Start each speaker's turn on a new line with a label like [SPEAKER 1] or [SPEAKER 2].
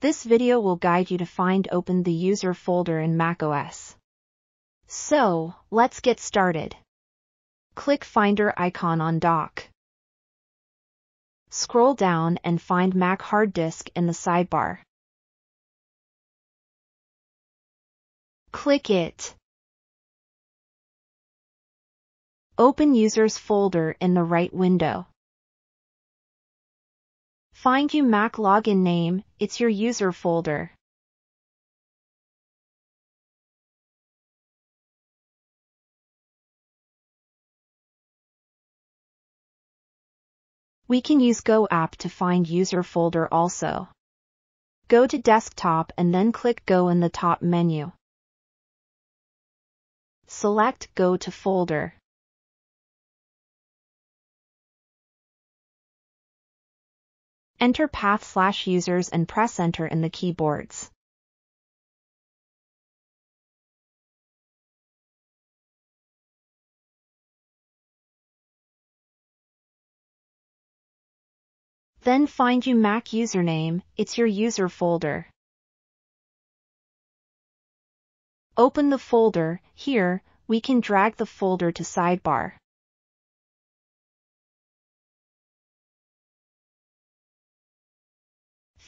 [SPEAKER 1] This video will guide you to find open the user folder in macOS. So, let's get started. Click Finder icon on dock. Scroll down and find Mac hard disk in the sidebar. Click it. Open Users folder in the right window. Find your Mac login name, it's your user folder. We can use Go app to find user folder also. Go to desktop and then click Go in the top menu. Select Go to folder. Enter path slash users and press enter in the keyboards. Then find you Mac username, it's your user folder. Open the folder, here, we can drag the folder to sidebar.